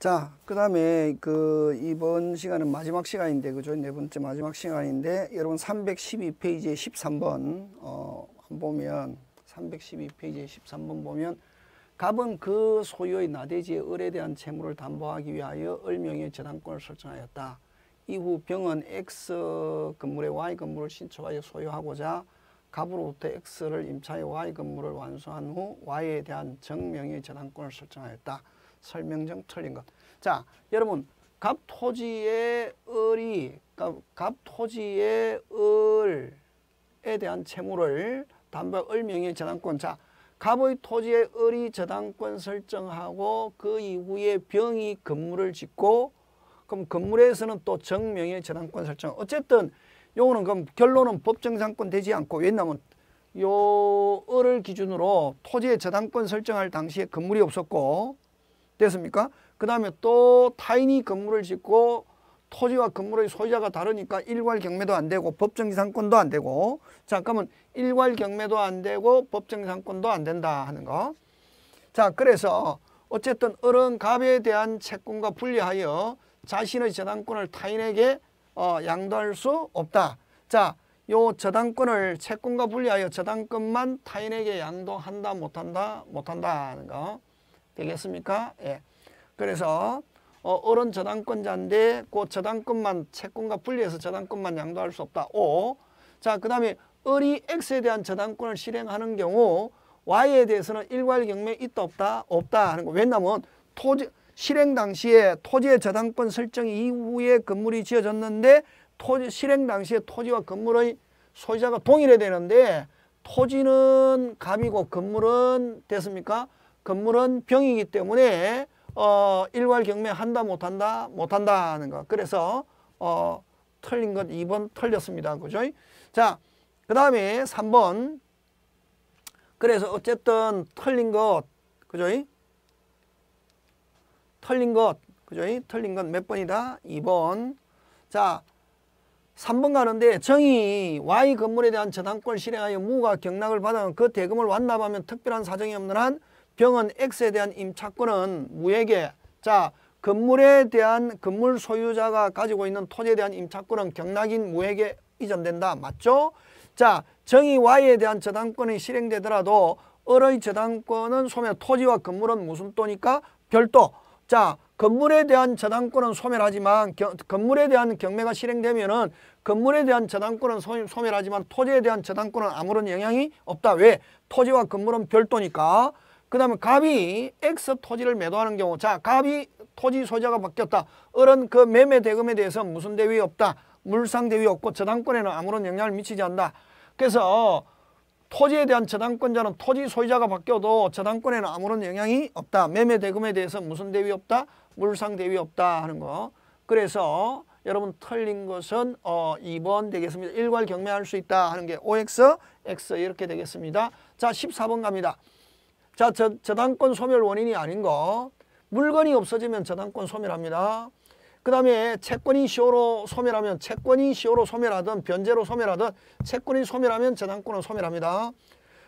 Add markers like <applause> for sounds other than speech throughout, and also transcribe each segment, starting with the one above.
자, 그 다음에 그 이번 시간은 마지막 시간인데, 그죠? 네 번째 마지막 시간인데, 여러분 312페이지에 13번, 어, 보면, 312페이지에 13번 보면, 갑은 그 소유의 나대지의 을에 대한 채무를 담보하기 위하여 을명의 저당권을 설정하였다. 이후 병은 X 건물에 Y 건물을 신청하여 소유하고자 갑으로부터 X를 임차해 Y 건물을 완수한 후 Y에 대한 정명의 저당권을 설정하였다. 설명정 틀린 것. 자, 여러분 갑 토지의 을이 갑, 갑 토지의 을에 대한 채무를 담보 을명의 저당권. 자, 갑의 토지의 을이 저당권 설정하고 그 이후에 병이 건물을 짓고 그럼 건물에서는 또 정명의 저당권 설정. 어쨌든 요거는 그럼 결론은 법정상권 되지 않고 왜냐면 요 을을 기준으로 토지의 저당권 설정할 당시에 건물이 없었고 됐습니까? 그 다음에 또 타인이 건물을 짓고 토지와 건물의 소유자가 다르니까 일괄 경매도 안 되고 법정지상권도 안 되고 자 그러면 일괄 경매도 안 되고 법정지상권도 안 된다 하는 거. 자 그래서 어쨌든 어른 갑에 대한 채권과 분리하여 자신의 저당권을 타인에게 어, 양도할 수 없다. 자, 요 저당권을 채권과 분리하여 저당권만 타인에게 양도한다 못한다 못한다 하는 거 되겠습니까? 예. 그래서 어, 어른 저당권자인데 그 저당권만 채권과 분리해서 저당권만 양도할 수 없다. 오. 자, 그 다음에 을이 X에 대한 저당권을 실행하는 경우 Y에 대해서는 일괄 경매 있다 없다 없다 하는 거. 왜냐하면 토지 실행 당시에 토지의 저당권 설정 이후에 건물이 지어졌는데 토지 실행 당시에 토지와 건물의 소유자가 동일해야 되는데 토지는 갑이고 건물은 됐습니까? 건물은 병이기 때문에 어, 일괄 경매 한다 못한다 못한다 하는 거. 그래서 어, 틀린 것 2번 틀렸습니다. 그죠? 자, 그 다음에 3번. 그래서 어쨌든 틀린 것, 그죠? 틀린 것, 그죠? 틀린 것몇 번이다? 2번. 자, 3번 가는데 정의 Y 건물에 대한 저당권을 실행하여 무가 경락을 받아 그 대금을 완납하면 특별한 사정이 없는 한 병은 X에 대한 임차권은 무에게 자 건물에 대한 건물 소유자가 가지고 있는 토지에 대한 임차권은 경락인 무에게 이전된다. 맞죠? 자 정의 Y에 대한 저당권이 실행되더라도 을의 저당권은 소멸 토지와 건물은 무슨 또니까 별도 자 건물에 대한 저당권은 소멸하지만 겨, 건물에 대한 경매가 실행되면은 건물에 대한 저당권은 소, 소멸하지만 토지에 대한 저당권은 아무런 영향이 없다. 왜? 토지와 건물은 별도니까. 그 다음에 갑이 X 토지를 매도하는 경우 자 갑이 토지 소유자가 바뀌었다. 을은 그 매매 대금에 대해서 무슨 대위 없다. 물상 대위 없고 저당권에는 아무런 영향을 미치지 않는다. 그래서 토지에 대한 저당권자는 토지 소유자가 바뀌어도 저당권에는 아무런 영향이 없다. 매매 대금에 대해서 무슨 대위 없다. 물상 대위 없다 하는 거. 그래서 여러분 틀린 것은 어 2번 되겠습니다. 일괄 경매할 수 있다 하는 게 OX, X 이렇게 되겠습니다. 자 14번 갑니다. 자, 저, 저당권 소멸 원인이 아닌 거. 물건이 없어지면 저당권 소멸합니다. 그 다음에 채권이 시효로 소멸하면 채권이 시효로 소멸하든 변제로 소멸하든 채권이 소멸하면 저당권은 소멸합니다.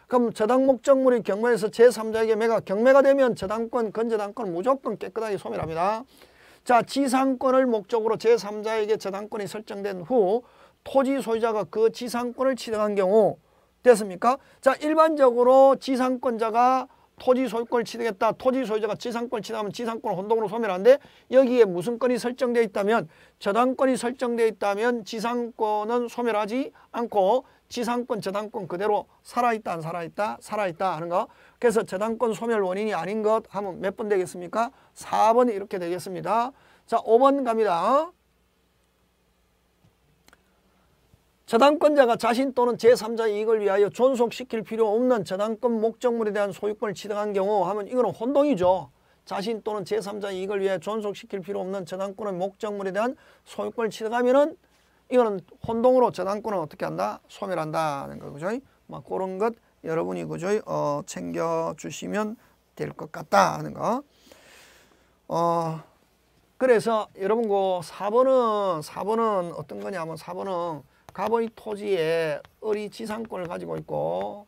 그럼 저당 목적물이 경매에서 제3자에게 매가 경매가 되면 저당권, 건저당권 무조건 깨끗하게 소멸합니다. 자, 지상권을 목적으로 제3자에게 저당권이 설정된 후 토지 소유자가 그 지상권을 취득한 경우 됐습니까? 자, 일반적으로 지상권자가 토지 소유권을 취득했다. 토지 소유자가 지상권을 취득하면 지상권을 혼동으로 소멸하는데 여기에 무슨 건이 설정되어 있다면 저당권이 설정되어 있다면 지상권은 소멸하지 않고 지상권, 저당권 그대로 살아있다, 안 살아있다, 살아있다 하는 거. 그래서 저당권 소멸 원인이 아닌 것 하면 몇 번 되겠습니까? 4번이 이렇게 되겠습니다. 자, 5번 갑니다. 저당권자가 자신 또는 제3자 이익을 위하여 존속시킬 필요 없는 저당권 목적물에 대한 소유권을 취득한 경우 하면 이거는 혼동이죠. 자신 또는 제3자 이익을 위해 존속시킬 필요 없는 저당권의 목적물에 대한 소유권을 취득하면 은 이거는 혼동으로 저당권을 어떻게 한다? 소멸한다는 거죠. 막 그런 것 여러분이 그죠? 어, 챙겨 주시면 될 것 같다 하는 거. 어, 그래서 여러분 그 4번은 4번은 어떤 거냐면 4번은 갑의 토지에 을이 지상권을 가지고 있고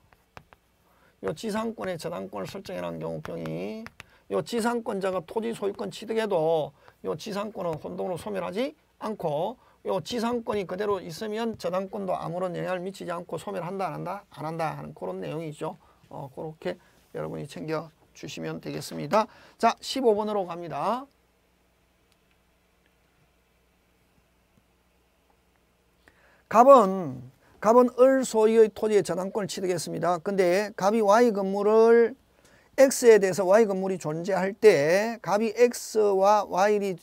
이 지상권에 저당권을 설정해 놓은 경우 병이 요 지상권자가 토지 소유권 취득해도 요 지상권은 혼동으로 소멸하지 않고 요 지상권이 그대로 있으면 저당권도 아무런 영향을 미치지 않고 소멸한다 안 한다 안 한다 하는 그런 내용이죠. 어, 그렇게 여러분이 챙겨 주시면 되겠습니다. 자, 15번으로 갑니다. 갑은 갑은 을 소유의 토지의 저당권을 취득했습니다. 근데 갑이 Y 건물을 X에 대해서 Y 건물이 존재할 때 갑이 X와 Y이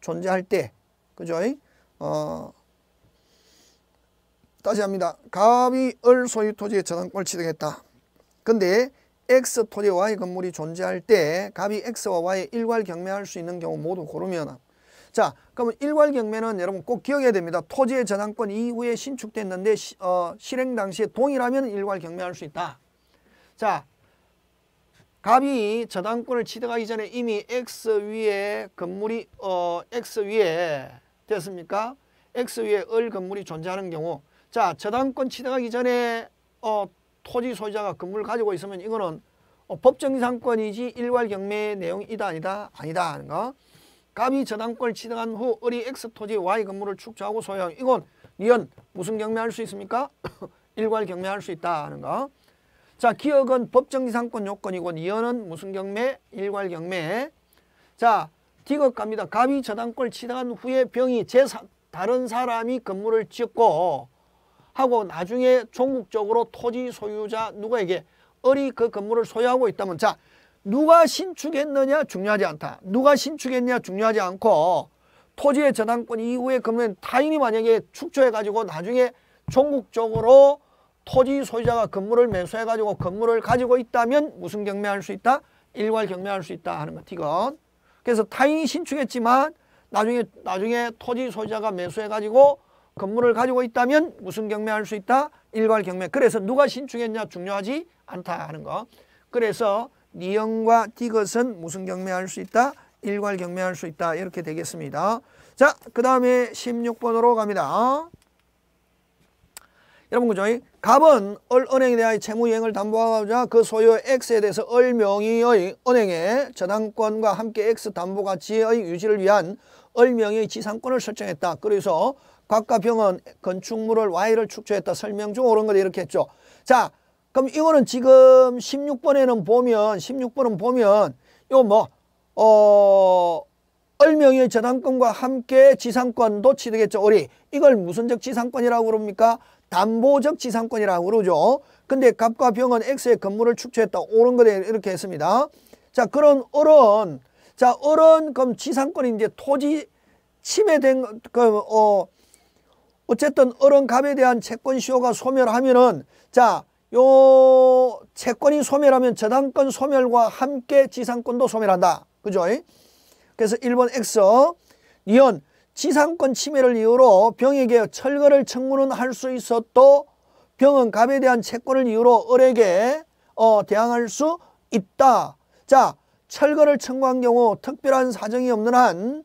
존재할 때 그죠? 어, 다시 합니다. 갑이 을 소유 토지의 저당권을 취득했다. 근데 X 토지 Y 건물이 존재할 때 갑이 X와 Y의 일괄 경매할 수 있는 경우 모두 고르면 자 그러면 일괄 경매는 여러분 꼭 기억해야 됩니다. 토지의 저당권 이후에 신축됐는데 시, 어, 실행 당시에 동일하면 일괄 경매할 수 있다. 자 갑이 저당권을 취득하기 전에 이미 X 위에 건물이 어 X 위에 됐습니까? X 위에 을 건물이 존재하는 경우 자 저당권 취득하기 전에 어 토지 소유자가 건물을 가지고 있으면 이거는 어, 법정상권이지 일괄 경매 내용이다 아니다 아니다 하는 거. 갑이 저당권을 취득한 후 을이 X 토지 Y 건물을 축조하고 소유하고 이건 니은 무슨 경매할 수 있습니까? <coughs> 일괄 경매할 수 있다 하는 거. 자, 기억은 법정지상권 요건이고 니은은 무슨 경매? 일괄 경매. 자, 디귿 갑니다. 갑이 저당권을 취득한 후에 병이 제 다른 사람이 건물을 짓고 하고 나중에 종국적으로 토지 소유자 누구에게 을이 그 건물을 소유하고 있다면 자 누가 신축했느냐 중요하지 않다. 누가 신축했냐 중요하지 않고 토지의 저당권 이후에 그러면 타인이 만약에 축조해가지고 나중에 종국적으로 토지 소유자가 건물을 매수해가지고 건물을 가지고 있다면 무슨 경매할 수 있다? 일괄 경매할 수 있다 하는 거 티건. 그래서 타인이 신축했지만 나중에 나중에 토지 소유자가 매수해가지고 건물을 가지고 있다면 무슨 경매할 수 있다? 일괄 경매. 그래서 누가 신축했냐 중요하지 않다 하는 거. 그래서 니영과 디귿은 무슨 경매할 수 있다? 일괄 경매할 수 있다. 이렇게 되겠습니다. 자, 그 다음에 16번으로 갑니다. 여러분 그죠? 갑은 을 은행에 대하여 채무이행을 담보하고자 그 소유 X에 대해서 을 명의의 은행에 저당권과 함께 X 담보 가치의 유지를 위한 을 명의의 지상권을 설정했다. 그래서 곽과 병은 건축물을 Y를 축조했다. 설명 중 옳은 걸 이렇게 했죠. 자, 그럼 이거는 지금 16번에는 보면 16번은 보면 이거 뭐 어, 을명의 저당권과 함께 지상권도 취득했죠. 우리 이걸 무슨적 지상권이라고 그럽니까? 담보적 지상권이라고 그러죠. 근데 갑과 병은 X의 건물을 축조했다. 옳은 거대 이렇게 했습니다. 자, 그런 을은 자, 을은 그럼 지상권이 이제 토지 침해된 그 어, 어쨌든 을은 갑에 대한 채권 시효가 소멸하면은 자, 요 채권이 소멸하면 저당권 소멸과 함께 지상권도 소멸한다. 그죠? 그래서 1번 X 니은 지상권 침해를 이유로 병에게 철거를 청구는 할 수 있어도 병은 갑에 대한 채권을 이유로 을에게 어, 대항할 수 있다. 자, 철거를 청구한 경우 특별한 사정이 없는 한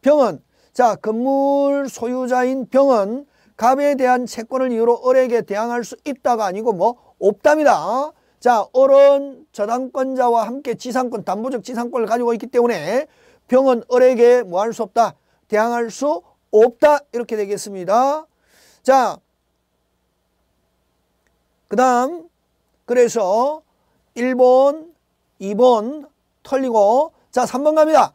병은 자 건물 소유자인 병은 갑에 대한 채권을 이유로 을에게 대항할 수 있다가 아니고 뭐 없답니다. 자 을은 저당권자와 함께 지상권 담보적 지상권을 가지고 있기 때문에 병은 을에게 뭐 할 수 없다. 대항할 수 없다. 이렇게 되겠습니다. 자, 그 다음 그래서 1번, 2번 털리고 자 3번 갑니다.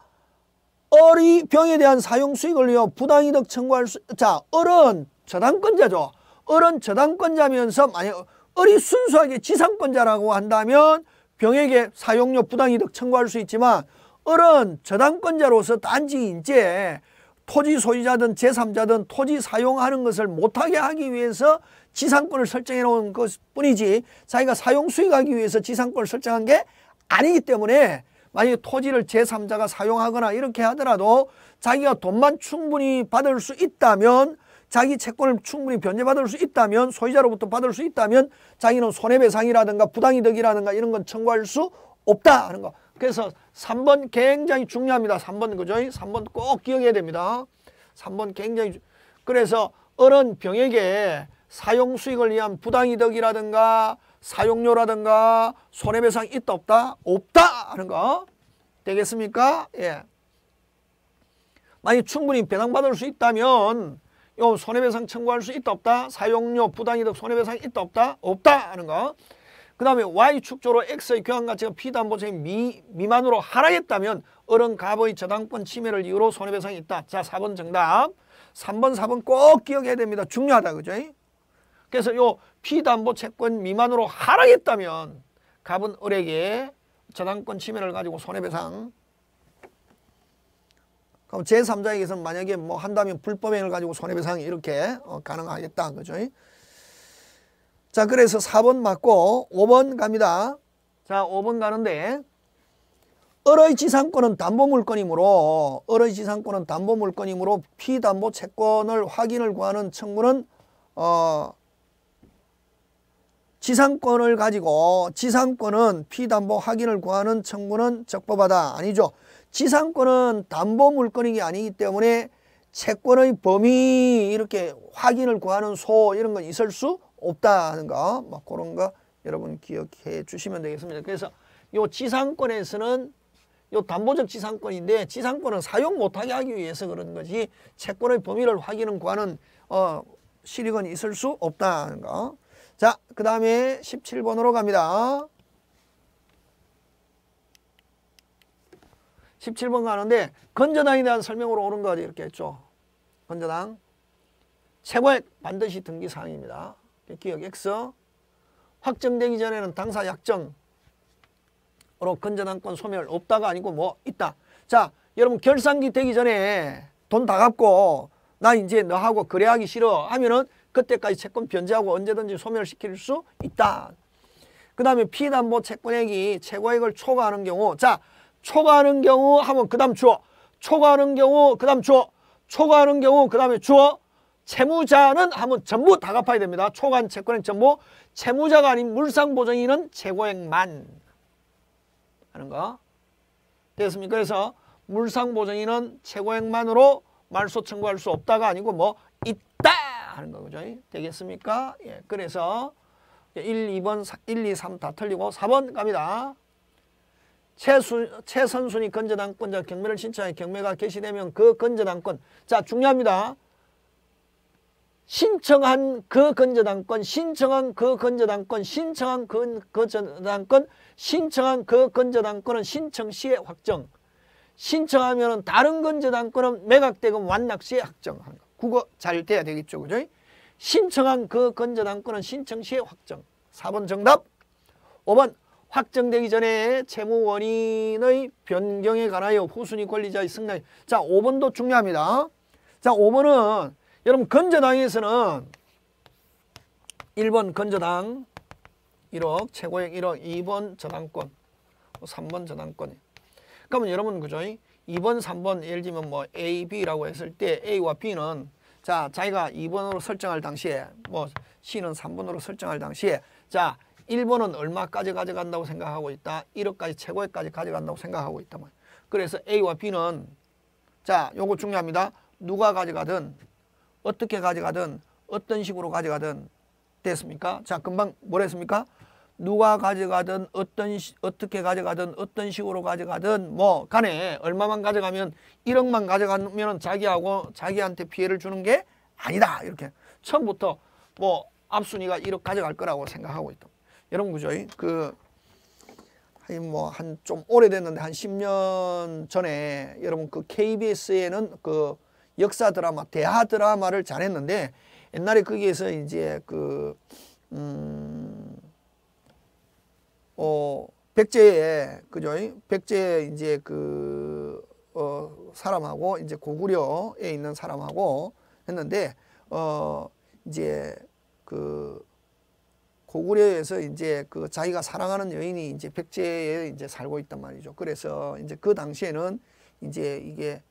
을이 병에 대한 사용 수익을 위해 부당이득 청구할 수, 자 을은 저당권자죠. 을은 저당권자면서 만약 을이 순수하게 지상권자라고 한다면 병에게 사용료 부당이득 청구할 수 있지만 을은 저당권자로서 단지 이제 토지 소유자든 제3자든 토지 사용하는 것을 못하게 하기 위해서 지상권을 설정해 놓은 것 뿐이지 자기가 사용 수익하기 위해서 지상권을 설정한 게 아니기 때문에 만약에 토지를 제3자가 사용하거나 이렇게 하더라도 자기가 돈만 충분히 받을 수 있다면 자기 채권을 충분히 변제받을 수 있다면 소유자로부터 받을 수 있다면 자기는 손해배상이라든가 부당이득이라든가 이런 건 청구할 수 없다 하는 거. 그래서 3번 굉장히 중요합니다. 3번 그죠? 3번 꼭 기억해야 됩니다. 3번 굉장히 그래서 어른 병에게 사용 수익을 위한 부당이득이라든가 사용료라든가 손해배상이 있다 없다? 없다 하는 거. 되겠습니까? 예. 만약 충분히 배당받을 수 있다면 요 손해배상 청구할 수 있다 없다? 사용료 부당이득 손해배상 있다 없다? 없다 하는 거. 그 다음에 Y축조로 X의 교환가치가 P담보세액 미, 미만으로 하락했다면 어른 갑의 저당권 침해를 이유로 손해배상이 있다. 자 4번 정답. 3번 4번 꼭 기억해야 됩니다. 중요하다 그죠? 그래서 요 P담보 채권 미만으로 하락했다면 갑은 을에게 저당권 침해를 가지고 손해배상 그럼 제3자에게서는 만약에 뭐 한다면 불법행위를 가지고 손해배상이 이렇게 어, 가능하겠다. 그죠? 자, 그래서 4번 맞고 5번 갑니다. 자, 5번 가는데 을의 지상권은 담보물건이므로 을의 지상권은 담보물건이므로 피담보 채권을 확인을 구하는 청구는 어 지상권을 가지고 지상권은 피담보 확인을 구하는 청구는 적법하다. 아니죠. 지상권은 담보 물건이 아니기 때문에 채권의 범위 이렇게 확인을 구하는 소 이런 건 있을 수 없다는 거. 뭐 그런 거 여러분 기억해 주시면 되겠습니다. 그래서 요 지상권에서는 요 담보적 지상권인데 지상권은 사용 못하게 하기 위해서 그런 거지 채권의 범위를 확인은 구하는 어, 실익은 있을 수 없다는 거. 자, 그 다음에 17번으로 갑니다. 17번 가는데 건전당에 대한 설명으로 오는 거 이렇게 했죠. 건전당 최고액 반드시 등기사항입니다. 기억 X 확정되기 전에는 당사 약정으로 건전당권 소멸 없다가 아니고 뭐 있다. 자 여러분 결산기 되기 전에 돈 다 갚고 나 이제 너하고 거래하기 싫어 하면은 그때까지 채권 변제하고 언제든지 소멸시킬 수 있다. 그 다음에 피담보 채권액이 최고액을 초과하는 경우 자 초과하는 경우 하면 그 다음 주어 초과하는 경우 그 다음 주어 초과하는 경우 그 다음에 주어 채무자는 하면 전부 다 갚아야 됩니다. 초과한 채권액 전부 채무자가 아닌 물상보증인은 최고액만 하는 거 됐습니까? 그래서 물상보증인은 최고액만으로 말소 청구할 수 없다가 아니고 뭐 있다 하는 거죠. 되겠습니까? 예, 그래서 1, 2번, 1, 2, 3 다 틀리고 4번 갑니다. 최수, 최선순위 건재당권자 경매를 신청해 경매가 개시되면 그 건재당권. 자 중요합니다. 신청한 그 건재당권 신청한 그 건재당권 신청한 그 건재당권 신청한 그 건재당권은 신청 시에 확정. 신청하면 다른 건재당권은 매각대금 완납 시에 확정하는 거. 국어 잘 돼야 되겠죠 그죠? 신청한 그 건재당권은 신청 시에 확정. 4번 정답. 5번 확정되기 전에 채무 원인의 변경에 관하여 후순위 권리자의 승낙. 자, 5번도 중요합니다. 자, 5번은 여러분 건저당에서는 1번 건저당 1억, 최고액 1억, 2번 저당권, 3번 저당권. 그러면 여러분 그죠? 2번, 3번 예를 들면 뭐 A, B라고 했을 때 A와 B는 자, 자기가 2번으로 설정할 당시에 뭐 C는 3번으로 설정할 당시에 자, 1번은 얼마까지 가져간다고 생각하고 있다. 1억까지 최고액까지 가져간다고 생각하고 있다. 그래서 A와 B는 자 요거 중요합니다. 누가 가져가든 어떻게 가져가든 어떤 식으로 가져가든 됐습니까? 자 금방 뭐랬습니까? 누가 가져가든 어떤 시, 어떻게 가져가든 어떤 식으로 가져가든 뭐 간에 얼마만 가져가면 1억만 가져가면 자기하고 자기한테 피해를 주는 게 아니다. 이렇게 처음부터 뭐 앞순위가 1억 가져갈 거라고 생각하고 있다. 여러분 그죠? 그 뭐한 좀 오래됐는데 한 10년 전에 여러분 그 KBS에는 그 역사 드라마 대하 드라마를 잘했는데 옛날에 거기에서 이제 그 음, 어, 백제에 그죠? 백제 이제 그 어, 사람하고 이제 고구려에 있는 사람하고 했는데 어, 이제 그 고구려에서 이제 그 자기가 사랑하는 여인이 이제 백제에 이제 살고 있단 말이죠. 그래서 이제 그 당시에는 이제 이게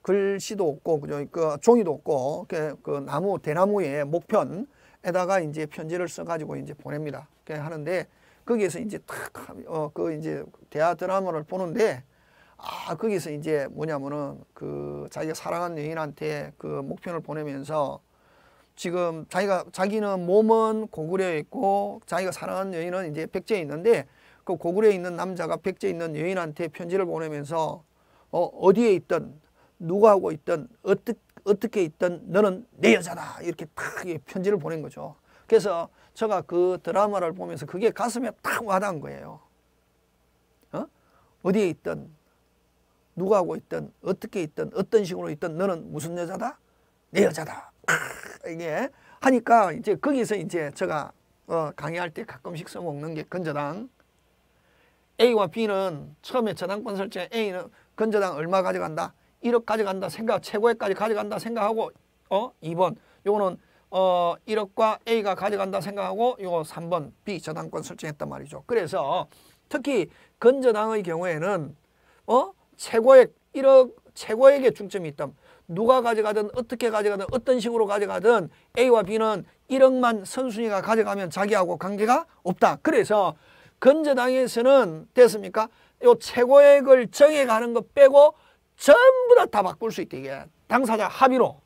글씨도 없고 그죠? 그 종이도 없고 그, 그 나무 대나무의 목편에다가 이제 편지를 써가지고 이제 보냅니다. 하는데 거기에서 이제 탁어그 이제 대하 드라마를 보는데 아 거기서 이제 뭐냐면은 그 자기가 사랑하는 여인한테 그 목편을 보내면서 지금 자기가 자기는 몸은 고구려에 있고 자기가 사랑하는 여인은 이제 백제에 있는데 그 고구려에 있는 남자가 백제에 있는 여인한테 편지를 보내면서 어, 어디에 있든 누가 하고 있든 어떻게 어떻게 있든 너는 내 여자다 이렇게 탁 편지를 보낸 거죠. 그래서 제가 그 드라마를 보면서 그게 가슴에 탁 와닿은 거예요. 어? 어디에 있든 누가 하고 있든 어떻게 있든 어떤 식으로 있든 너는 무슨 여자다? 내 여자다. 이게 하니까 이제 거기서 이제 제가 어, 강의할 때 가끔씩 써먹는 게 건저당 A와 B는 처음에 저당권 설정에 A는 건저당 얼마 가져간다? 1억 가져간다 생각 최고액까지 가져간다 생각하고 어 2번 요거는 어 1억과 A가 가져간다 생각하고 요거 3번 B 저당권 설정했단 말이죠. 그래서 특히 건저당의 경우에는 어 최고액 1억 최고액에 중점이 있다. 누가 가져가든 어떻게 가져가든 어떤 식으로 가져가든 A와 B는 1억만 선순위가 가져가면 자기하고 관계가 없다. 그래서 건저당에서는 됐습니까? 요 최고액을 정해가는 것 빼고 전부 다 다 바꿀 수 있다 이게. 당사자 합의로.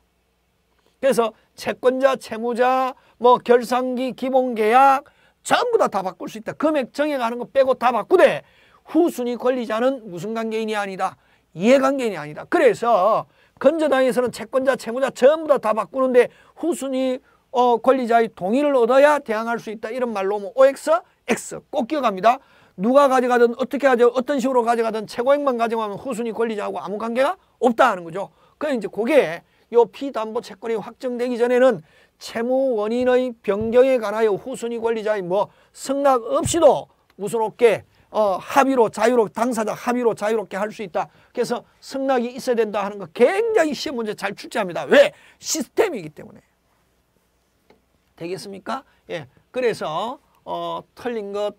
그래서 채권자 채무자 뭐 결상기 기본계약 전부 다 다 바꿀 수 있다. 금액 정해가는 거 빼고 다 바꾸되 후순위 권리자는 무슨 관계인이 아니다. 이해관계인이 아니다. 그래서 건저당에서는 채권자 채무자 전부 다 다 바꾸는데 후순위 어, 권리자의 동의를 얻어야 대항할 수 있다 이런 말로 뭐 OX, X 꼭 기억합니다 누가 가져가든 어떻게 하죠 어떤 식으로 가져가든 최고액만 가져가면 후순위 권리자하고 아무 관계가 없다 하는 거죠. 그래 이제 그게 요 피담보 채권이 확정되기 전에는 채무 원인의 변경에 관하여 후순위 권리자의 뭐 승낙 없이도 무슨롭게 어, 합의로 자유로 당사자 합의로 자유롭게 할 수 있다. 그래서 승낙이 있어야 된다 하는 거 굉장히 시험 문제 잘 출제합니다. 왜? 시스템이기 때문에. 되겠습니까? 예. 그래서 어, 틀린 것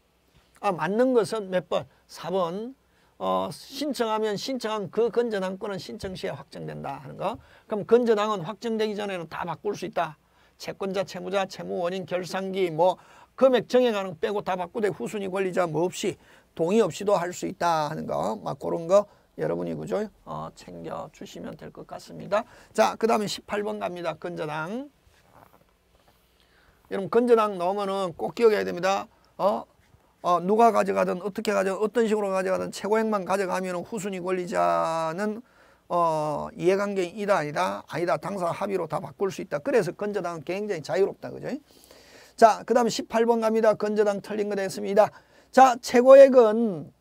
아, 맞는 것은 몇 번? 4번. 어, 신청하면 신청한 그 건전항권은 신청 시에 확정된다 하는 거. 그럼 건전항은 확정되기 전에는 다 바꿀 수 있다. 채권자, 채무자, 채무원인, 결상기, 뭐 금액 정해가는 빼고 다 바꾸되 후순위 권리자 뭐 없이 동의 없이도 할 수 있다 하는 거. 막 그런 거 여러분이 그죠? 어, 챙겨 주시면 될 것 같습니다. 자, 그 다음에 18번 갑니다. 건전항. 여러분 건전항 넣으면은 꼭 기억해야 됩니다. 어, 어, 누가 가져가든 어떻게 가져 어떤 식으로 가져가든 최고액만 가져가면 후순위 권리자는 어, 이해관계이다 아니다 아니다 당사 합의로 다 바꿀 수 있다. 그래서 건저당은 굉장히 자유롭다. 그죠? 자, 그 다음에 18번 갑니다. 건저당 틀린 거 됐습니다. 자, 최고액은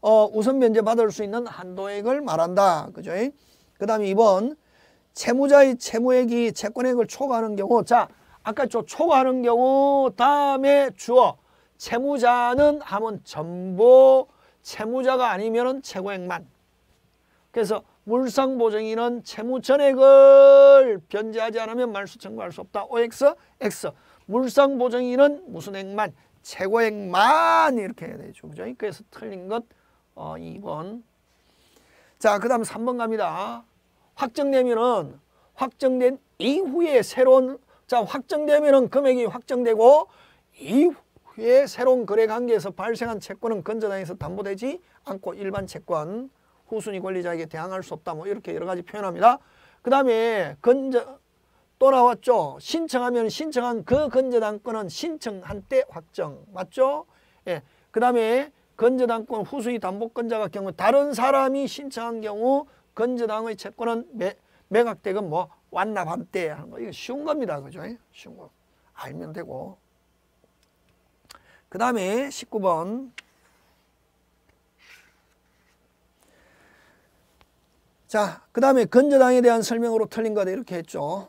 어, 우선 면제 받을 수 있는 한도액을 말한다. 그죠? 그 다음에 2번 채무자의 채무액이 채권액을 초과하는 경우 자, 아까 저 초과하는 경우 다음에 주어 채무자는 하면 전부 채무자가 아니면 최고액만. 그래서 물상보증인은 채무 전액을 변제하지 않으면 말수 청구할 수 없다. OX, X. 물상보증인은 무슨 액만? 최고액만 이렇게 해야 되죠. 그죠? 그래서 틀린 것 어, 2번. 자, 그 다음 3번 갑니다. 확정되면은 확정된 이후에 새로운 자 확정되면은 금액이 확정되고 이후 후에 새로운 거래 관계에서 발생한 채권은 건전항에서 담보되지 않고 일반 채권 후순위 권리자에게 대항할 수 없다. 뭐 이렇게 여러 가지 표현합니다. 그 다음에 건전 또 나왔죠. 신청하면 신청한 그 건전항권은 신청한 때 확정. 맞죠? 예. 그 다음에 건전항권 후순위 담보권자가 경우 다른 사람이 신청한 경우 건전항의 채권은 매, 매각대금 뭐 완납한 때 하는 거. 이거 쉬운 겁니다. 그죠? 쉬운 거. 알면 되고. 그 다음에 19번 자, 그 다음에 건저당에 대한 설명으로 틀린 거다 이렇게 했죠.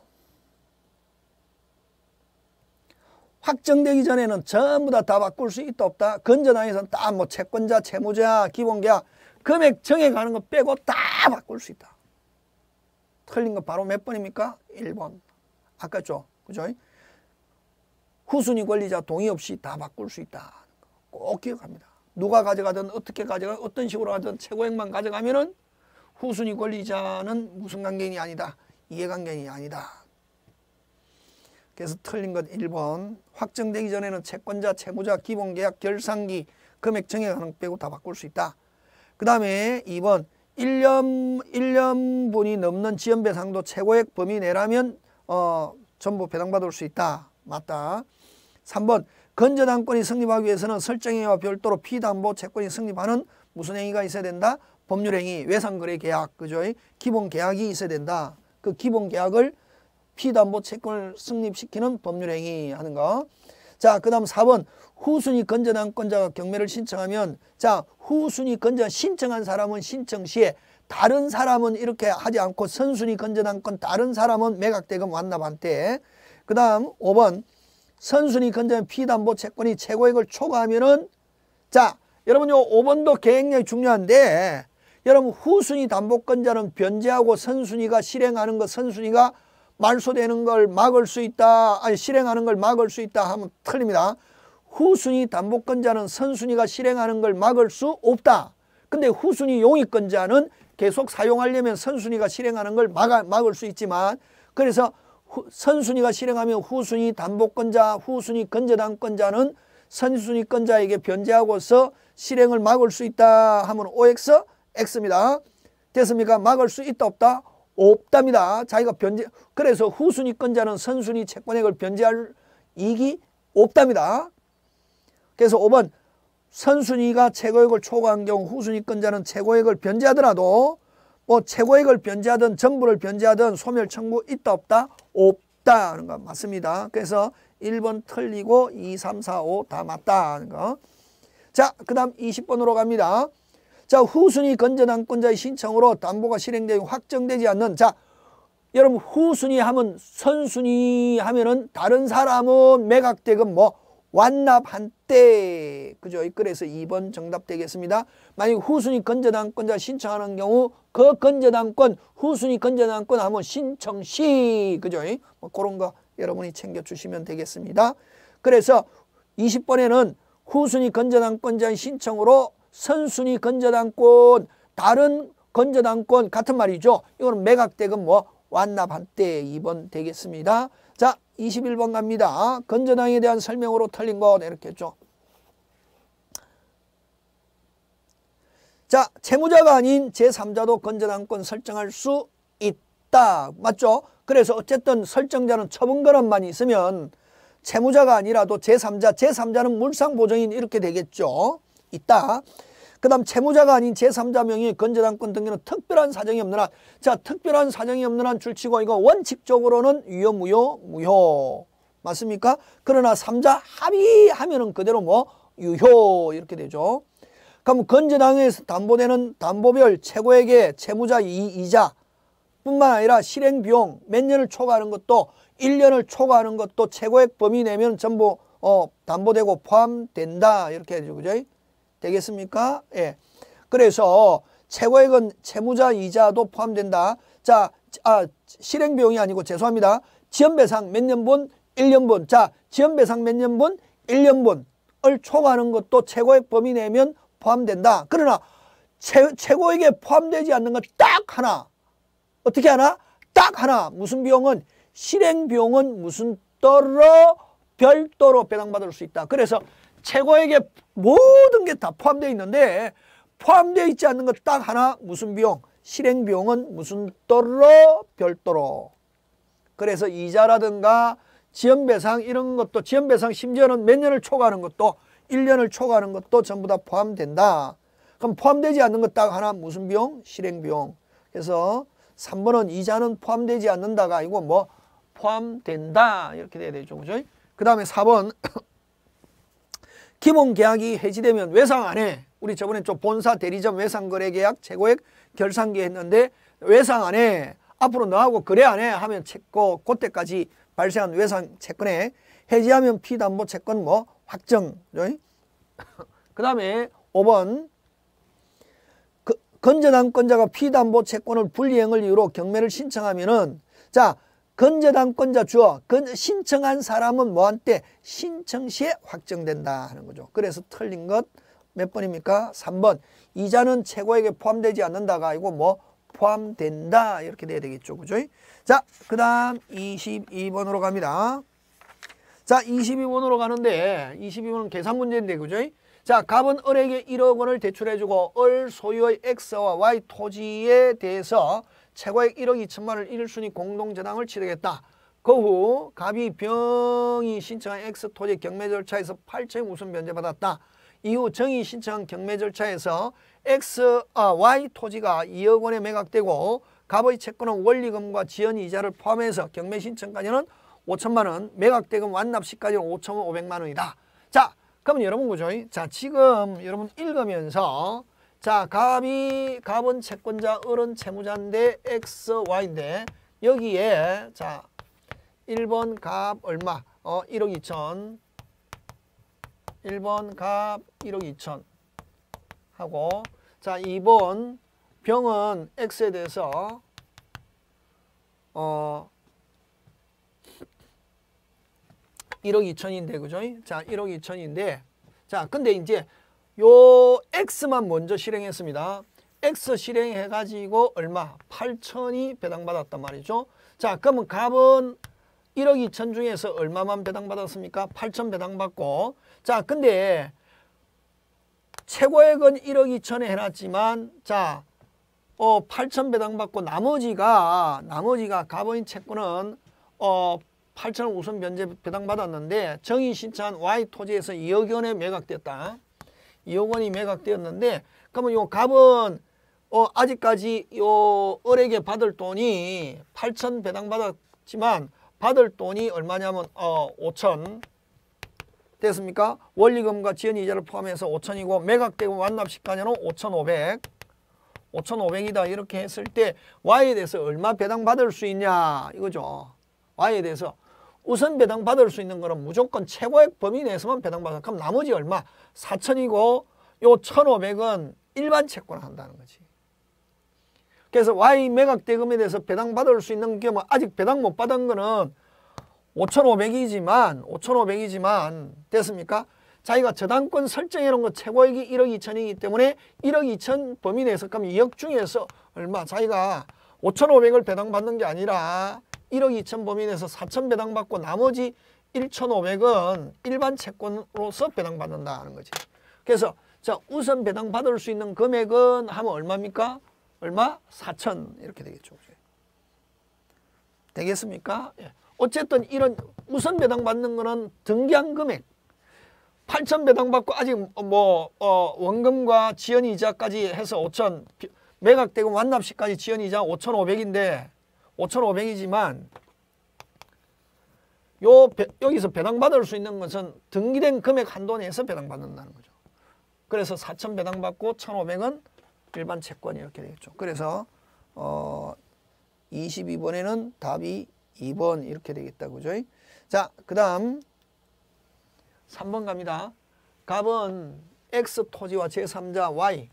확정되기 전에는 전부 다 다 바꿀 수 있다 없다. 건저당에서는 다 뭐 채권자, 채무자, 기본계약 금액 정해가는 거 빼고 다 바꿀 수 있다. 틀린 거 바로 몇 번입니까? 1번. 아까 죠 그죠? 후순위 권리자 동의 없이 다 바꿀 수 있다. 꼭 기억합니다. 누가 가져가든 어떻게 가져가 어떤 식으로 하든 최고액만 가져가면 은 후순위 권리자는 무슨 관계인이 아니다. 이해관계인이 아니다. 그래서 틀린 것 1번 확정되기 전에는 채권자, 채무자, 기본계약, 결상기, 금액 정액 가능 빼고 다 바꿀 수 있다. 그 다음에 2번 1년, 1년분이 넘는 지연배상도 최고액 범위 내라면 어, 전부 배당받을 수 있다. 맞다. 3번 건전항권이 성립하기 위해서는 설정행위와 별도로 피담보 채권이 성립하는 무슨 행위가 있어야 된다? 법률행위, 외상거래 계약, 그죠? 기본 계약이 있어야 된다. 그 기본 계약을 피담보 채권을 성립시키는 법률행위 하는 거. 자, 그 다음 4번. 후순위 건전항권자가 경매를 신청하면 자, 후순위 건전 신청한 사람은 신청 시에 다른 사람은 이렇게 하지 않고 선순위 건전항권 다른 사람은 매각대금 완납한테 그 다음 5번 선순위 건전 피담보 채권이 최고액을 초과하면은 자 여러분 요 5번도 계획력이 중요한데 여러분 후순위 담보권자는 변제하고 선순위가 실행하는 것 선순위가 말소되는 걸 막을 수 있다 아니 실행하는 걸 막을 수 있다 하면 틀립니다. 후순위 담보권자는 선순위가 실행하는 걸 막을 수 없다. 근데 후순위 용익권자는 계속 사용하려면 선순위가 실행하는 걸 막아, 막을 수 있지만 그래서 후, 선순위가 실행하면 후순위 담보권자 후순위 건재당권자는 선순위권자에게 변제하고서 실행을 막을 수 있다 하면 OX X입니다. 됐습니까? 막을 수 있다 없다 없답니다. 자기가 변제 그래서 후순위권자는 선순위 채권액을 변제할 이익이 없답니다. 그래서 5번 선순위가 최고액을 초과한 경우 후순위권자는 최고액을 변제하더라도 뭐 최고액을 변제하든 전부를 변제하든 소멸 청구 있다 없다 없다 하는 거 맞습니다. 그래서 1번 틀리고 2, 3, 4, 5 다 맞다 하는 거. 자, 그 다음 20번으로 갑니다. 자 후순위 건전항권자의 신청으로 담보가 실행되고 확정되지 않는 자 여러분 후순위 하면 선순위 하면은 다른 사람은 매각대금 뭐 완납한 때 그죠? 그래서 2번 정답 되겠습니다. 만약 후순위 건전항권자 신청하는 경우 그 건전항권 후순위 건전항권 하면 신청 시 그죠? 뭐 그런 거 여러분이 챙겨 주시면 되겠습니다. 그래서 20번에는 후순위 건전항권자의 신청으로 선순위 건전항권 다른 건전항권 같은 말이죠. 이거는 매각대금 뭐 완납한때 2번 되겠습니다. 자 21번 갑니다. 건전항에 대한 설명으로 틀린 것 이렇게 했죠. 자 채무자가 아닌 제3자도 건전항권 설정할 수 있다. 맞죠? 그래서 어쨌든 설정자는 처분권만 있으면 채무자가 아니라도 제3자, 제3자는 물상보정인 이렇게 되겠죠. 있다. 그 다음 채무자가 아닌 제3자 명의 건전한권 등기는 특별한 사정이 없는 한. 자, 특별한 사정이 없는 한 줄치고 이거 원칙적으로는 유효, 무효, 무효. 맞습니까? 그러나 3자 합의하면은 그대로 뭐 유효 이렇게 되죠. 그럼 건전항에서 담보되는 담보별 최고액의 채무자 이자 뿐만 아니라 실행 비용 몇 년을 초과하는 것도 1년을 초과하는 것도 최고액 범위 내면 전부 어, 담보되고 포함된다 이렇게 되죠. 그죠? 되겠습니까? 예. 그래서 최고액은 채무자 이자도 포함된다. 자, 아, 실행 비용이 아니고 죄송합니다. 지연배상 몇 년분? 1년분. 자, 지연배상 몇 년분? 1년분을 초과하는 것도 최고액 범위 내면 포함된다. 그러나 최, 최고액에 포함되지 않는 건 딱 하나. 어떻게 하나? 딱 하나. 무슨 비용은? 실행 비용은 무슨 떨어 별도로 배당받을 수 있다. 그래서 최고액에 모든 게 다 포함되어 있는데 포함되어 있지 않는 것 딱 하나 무슨 비용? 실행 비용은 무슨 떨로 별도로. 그래서 이자라든가 지연배상 이런 것도 지연배상 심지어는 몇 년을 초과하는 것도 1년을 초과하는 것도 전부 다 포함된다. 그럼 포함되지 않는 것 딱 하나 무슨 비용? 실행 비용. 그래서 3번은 이자는 포함되지 않는다가 아니고 뭐 포함된다 이렇게 돼야 되죠. 그죠? 그 다음에 4번 기본 계약이 해지되면 외상 안 해. 우리 저번에 좀 본사 대리점 외상 거래 계약 최고액 결산기 했는데 외상 안 해. 앞으로 너하고 거래 안 해. 하면 채권 그때까지 발생한 외상 채권에 해지하면 피담보 채권 뭐 확정. <laughs> 그 다음에 5번 그, 건전한 권자가 피담보 채권을 불이행을 이유로 경매를 신청하면은 자 건재당권자 주어 신청한 사람은 뭐한테 신청 시에 확정된다 하는 거죠. 그래서 틀린 것 몇 번입니까? 3번 이자는 최고액에 포함되지 않는다가 아니고 뭐 포함된다 이렇게 돼야 되겠죠. 그죠? 자, 그 다음 22번으로 갑니다. 자, 22번으로 가는데 22번은 계산 문제인데 그죠? 자, 갑은 을에게 1억 원을 대출해주고 을 소유의 X와 Y 토지에 대해서 최고액 1억 2천만 원을 1순위 공동재당을 치르겠다. 그 후 갑이 병이 신청한 X 토지 경매 절차에서 8천 우선 변제받았다. 이후 정이 신청한 경매 절차에서 X, 아, Y 토지가 2억 원에 매각되고 갑의 채권은 원리금과 지연 이자를 포함해서 경매 신청까지는 5천만 원, 매각대금 완납 시까지는 5천5백만 원이다. 자, 그럼 여러분 그죠? 자, 지금 여러분 읽으면서 자, 갑이 갑은 채권자, 을은 채무자인데 X, Y인데 여기에 자, 1번 갑 얼마? 어, 1억 2천. 1번 갑 1억 2천 하고 자, 2번 병은 X에 대해서 어 1억 2천인데 그죠? 자, 1억 2천인데 자, 근데 이제 요 X만 먼저 실행했습니다. X 실행해 가지고 얼마? 8천이 배당받았단 말이죠. 자, 그러면 값은 1억 2천 중에서 얼마만 배당받았습니까? 8천 배당받고 자, 근데 최고액은 1억 2천에 해놨지만 자, 어, 8천 배당받고 나머지가 나머지가 가버인 채권은 어, 8천 우선 변제 배당받았는데 정의 신청한 Y 토지에서 2억 원에 매각됐다. 2억 원이 매각되었는데 그러면 요 값은 어, 아직까지 요 을에게 받을 돈이 8천 배당 받았지만 받을 돈이 얼마냐면 어 5천 됐습니까? 원리금과 지연이자를 포함해서 5천이고 매각되고 완납 시간에는 5,500 5,500이다 이렇게 했을 때 Y에 대해서 얼마 배당받을 수 있냐 이거죠. Y에 대해서 우선 배당 받을 수 있는 거는 무조건 최고액 범위 내에서만 배당받아. 그럼 나머지 얼마? 4천이고 요 1,500은 일반 채권을 한다는 거지. 그래서 Y 매각 대금에 대해서 배당받을 수 있는 게뭐 아직 배당 못 받은 거는 5,500이지만 5,500이지만 됐습니까? 자기가 저당권 설정해 놓은 거 최고액이 1억 2천이기 때문에 1억 2천 범위 내에서 그럼 2억 중에서 얼마 자기가 5,500을 배당받는 게 아니라 1억 2천 범위 내에서 4천 배당받고 나머지 1,500은 일반 채권으로서 배당받는다는 거지. 그래서 자 우선 배당받을 수 있는 금액은 하면 얼마입니까? 얼마? 4천 이렇게 되겠죠. 되겠습니까? 예. 어쨌든 이런 우선 배당받는 거는 등기한 금액 8천 배당받고 아직 뭐 어, 원금과 지연이자까지 해서 5천 매각되고 완납시까지 지연이자 5,500인데 5,500이지만 요 배, 여기서 배당받을 수 있는 것은 등기된 금액 한도 내에서 배당받는다는 거죠. 그래서 4천 배당받고 1,500은 일반 채권 이렇게 되겠죠. 그래서 어 22번에는 답이 2번 이렇게 되겠다. 그죠? 자, 그다음 3번 갑니다. 갑은 X 토지와 제3자 Y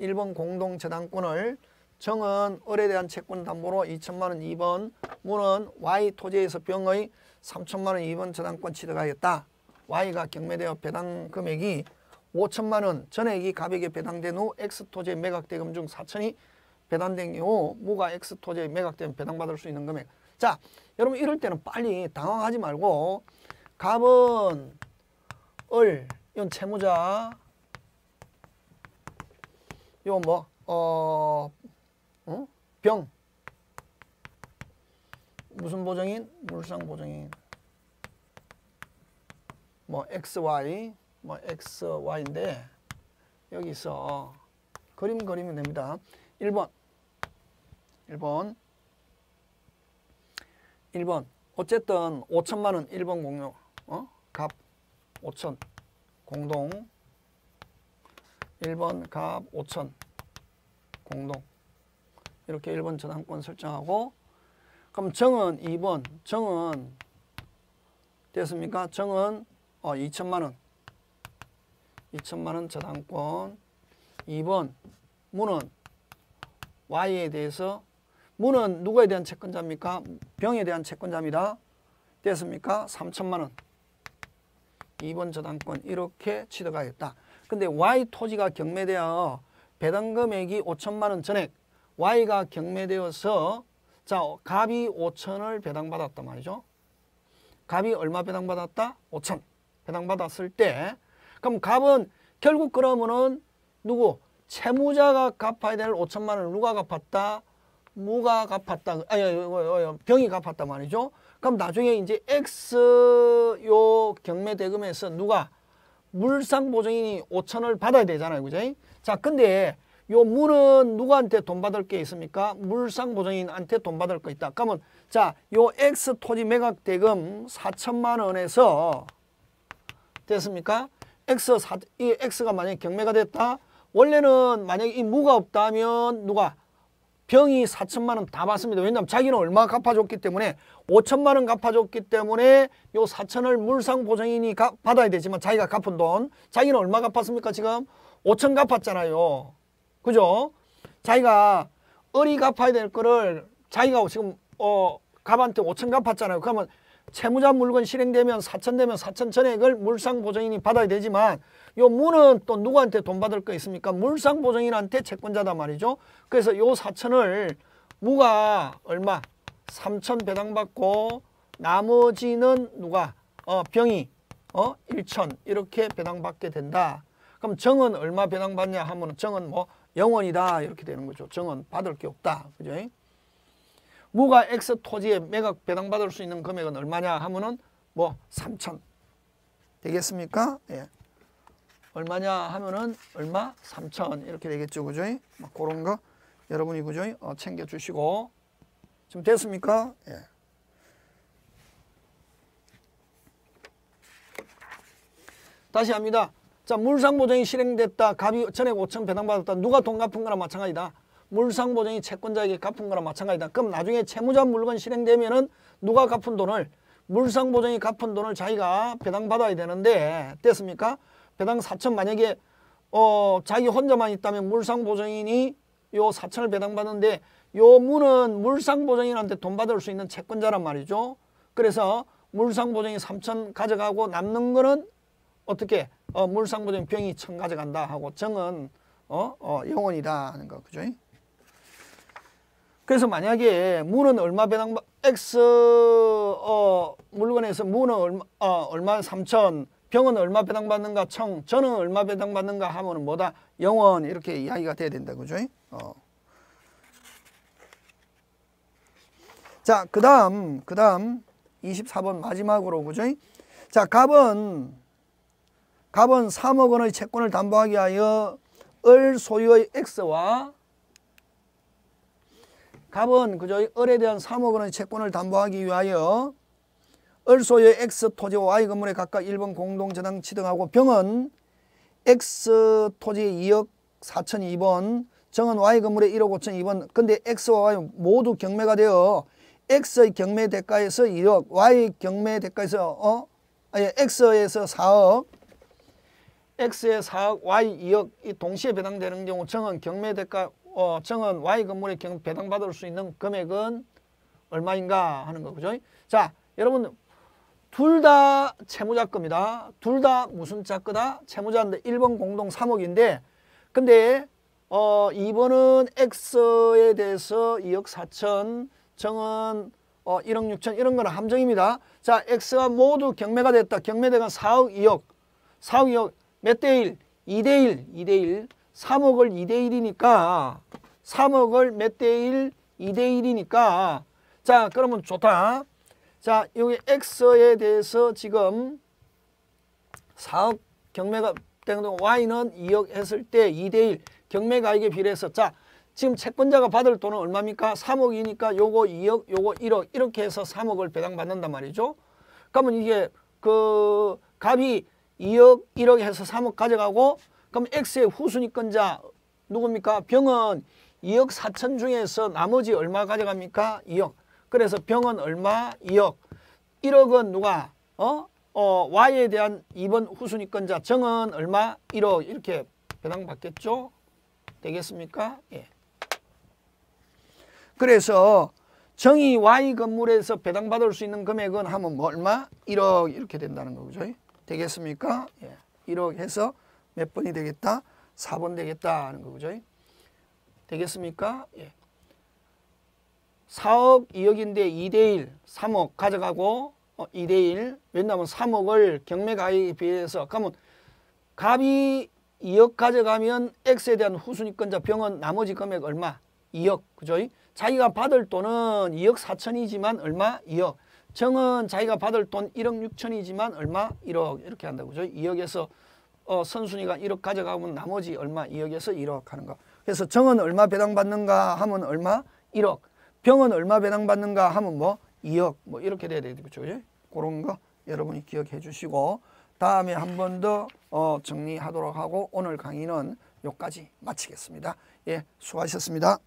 1번 공동 저당권을 정은 을에 대한 채권 담보로 2천만 원 2번 문은 Y 토지에서 병의 3천만 원 2번 저당권 취득하였다. Y가 경매되어 배당 금액이 5천만 원 전액이 갑에게 배당된 후 X 토지의 매각 대금 중 4천이 배당된 경우 무가 X 토지에 매각되면 배당받을 수 있는 금액. 자, 여러분 이럴 때는 빨리 당황하지 말고 갑은 을, 이건 채무자, 이거 뭐, 어, 어? 병, 무슨 보정인? 물상 보정인. 뭐 XY, 뭐 XY인데 여기서 그림 그리면 됩니다. 1번. 1번. 1번. 어쨌든 5천만 원 1번 공유. 어? 갑 5천 공동 1번 갑 5천 공동 이렇게 1번 저당권 설정하고 그럼 정은 2번 정은 됐습니까? 정은 어 2천만 원 2천만 원 저당권 2번 문은 Y에 대해서 문은 누구에 대한 채권자입니까? 병에 대한 채권자입니다. 됐습니까? 3천만 원 2번 저당권 이렇게 취득하겠다. 근데 Y 토지가 경매되어 배당 금액이 5천만 원 전액 Y가 경매되어서 자 갑이 5천을 배당받았단 말이죠. 갑이 얼마 배당받았다? 5천 배당받았을 때 그럼 갑은 결국 그러면은 누구? 채무자가 갚아야 될 5천만 원을 누가 갚았다? 무가 갚았다. 아니, 병이 갚았다 말이죠. 그럼 나중에 이제 X 요 경매 대금에서 누가 물상 보증인이 5천을 받아야 되잖아요. 그죠? 자, 근데 요 물은 누구한테 돈 받을 게 있습니까? 물상 보증인한테 돈 받을 거 있다. 그러면 자, 요 X 토지 매각 대금 4천만 원에서 됐습니까? X 사, 이 X가 만약에 경매가 됐다. 원래는 만약에 이 무가 없다면 누가 병이 4천만 원 다 받습니다. 왜냐하면 자기는 얼마 갚아줬기 때문에 5천만 원 갚아줬기 때문에 요 4천을 물상 보증인이 가, 받아야 되지만 자기가 갚은 돈 자기는 얼마 갚았습니까 지금 5천 갚았잖아요. 그죠? 자기가 어리 갚아야 될 거를 자기가 지금 어 갑한테 5천 갚았잖아요. 그러면 채무자 물건 실행되면 4천 되면 4천 전액을 물상 보증인이 받아야 되지만 요 무는 또 누구한테 돈 받을 거 있습니까? 물상 보증인한테 채권자다 말이죠. 그래서 요 4천을 무가 얼마? 3천 배당받고 나머지는 누가? 어, 병이 어, 1천 이렇게 배당받게 된다. 그럼 정은 얼마 배당받냐 하면 정은 뭐 영원이다 이렇게 되는 거죠. 정은 받을 게 없다. 그죠? 무가 X 토지에 매각 배당받을 수 있는 금액은 얼마냐 하면은 뭐 3천 되겠습니까? 예. 얼마냐 하면은 얼마? 3천 이렇게 되겠죠. 그죠? 막 그런 거 여러분이 그죠? 어, 챙겨 주시고 좀 됐습니까? 예. 다시 합니다. 자, 물상보증이 실행됐다. 갑이 전액 5천 배당받았다. 누가 돈 갚은 거나 마찬가지다. 물상보증이 채권자에게 갚은 거나 마찬가지다. 그럼 나중에 채무자 물건 실행되면은 누가 갚은 돈을 물상보증이 갚은 돈을 자기가 배당받아야 되는데 됐습니까? 배당 4천 만약에 어 자기 혼자만 있다면 물상보증인이 요 4천을 배당받는데 요 무는 물상보증인한테 돈 받을 수 있는 채권자란 말이죠. 그래서 물상보증이 3천 가져가고 남는 거는 어떻게 어, 물상보증 병이 천 가져간다 하고 정은 어, 어 영원이다 하는 거 그죠? 그래서 만약에 무는 얼마 배당 X 어, 물건에서 무는 얼마 어, 얼마 3천 병은 얼마 배당받는가 청 저는 얼마 배당받는가 하면은 뭐다 영원 이렇게 이야기가 돼야 된다 그죠? 어. 자, 그 다음 그 다음 24번 마지막으로 그죠? 자, 갑은 갑은 3억 원의 채권을 담보하기 위하여 을 소유의 X와 갑은 그저 을에 대한 3억 원의 채권을 담보하기 위하여 을 소유의 X 토지와 Y 건물에 각각 1번 공동저당 취득하고 병은 X 토지에 2억 4천 2번 정은 Y 건물에 1억 5천 2번. 근데 X와 Y 모두 경매가 되어 X의 경매 대가에서 1억 Y 경매 대가에서 어? 아니 X에서 4억 X의 4억 Y 2억 이 동시에 배당되는 경우 정은 경매 대가 어, 정은 Y 건물에 배당받을 수 있는 금액은 얼마인가 하는 거죠. 자, 여러분 둘 다 채무자 겁니다. 둘 다 무슨 자 거다? 채무자인데 1번 공동 3억인데 근데 어, 2번은 X에 대해서 2억 4천, 정은 어, 1억 6천 이런 거는 함정입니다. 자, X가 모두 경매가 됐다. 경매대가 4억 2억, 4억 2억 몇대 1? 2대 1, 2대 1. 3억을 2대 1이니까 3억을 몇대 1? 2대 1이니까 자 그러면 좋다. 자 여기 X에 대해서 지금 4억 경매가 때문에 Y는 2억 했을 때 2대 1 경매가액에 비례해서 자 지금 채권자가 받을 돈은 얼마입니까? 3억이니까 요거 2억 요거 1억 이렇게 해서 3억을 배당받는단 말이죠. 그러면 이게 그 값이 2억 1억 해서 3억 가져가고 그럼 X의 후순위권자 누굽니까? 병은 2억 4천 중에서 나머지 얼마 가져갑니까? 2억. 그래서 병은 얼마? 2억. 1억은 누가? 어? 어, Y에 대한 2번 후순위권자 정은 얼마? 1억 이렇게 배당받겠죠? 되겠습니까? 예. 그래서 정의 Y 건물에서 배당받을 수 있는 금액은 하면 뭐 얼마? 1억 이렇게 된다는 거죠. 되겠습니까? 예. 1억 해서 몇 번이 되겠다? 4번 되겠다 하는 거죠. 되겠습니까? 예. 4억 2억인데 2대1 3억 가져가고 어, 2대1 왜냐하면 3억을 경매가액에 비해서 그러면 갑이 2억 가져가면 X에 대한 후순위권자 병은 나머지 금액 얼마? 2억 그죠? 자기가 받을 돈은 2억 4천이지만 얼마? 2억. 정은 자기가 받을 돈 1억 6천이지만 얼마? 1억 이렇게 한다고 그죠? 2억에서 어, 선순위가 1억 가져가면 나머지 얼마? 2억에서 1억 하는 거. 그래서 정은 얼마 배당받는가 하면 얼마? 1억. 병은 얼마 배당받는가 하면 뭐 2억 뭐 이렇게 돼야 되겠죠. 그죠? 그런 거 여러분이 기억해 주시고 다음에 한 번 더 어, 정리하도록 하고 오늘 강의는 여기까지 마치겠습니다. 예, 수고하셨습니다.